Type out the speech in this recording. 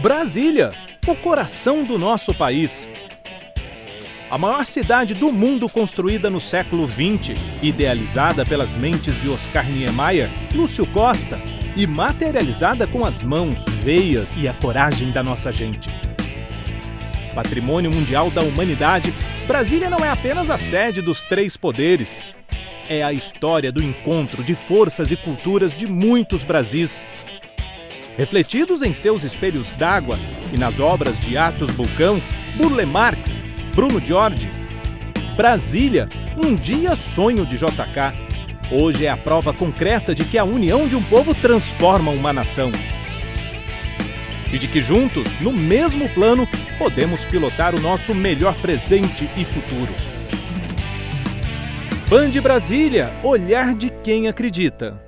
Brasília, o coração do nosso país. A maior cidade do mundo construída no século XX, idealizada pelas mentes de Oscar Niemeyer, Lúcio Costa e materializada com as mãos, veias e a coragem da nossa gente. Patrimônio Mundial da Humanidade, Brasília não é apenas a sede dos três poderes. É a história do encontro de forças e culturas de muitos Brasis, refletidos em seus espelhos d'água e nas obras de Atos Bulcão, Burle Marx, Bruno Giorgi. Brasília, um dia sonho de JK. Hoje é a prova concreta de que a união de um povo transforma uma nação. E de que juntos, no mesmo plano, podemos pilotar o nosso melhor presente e futuro. Band Brasília, olhar de quem acredita.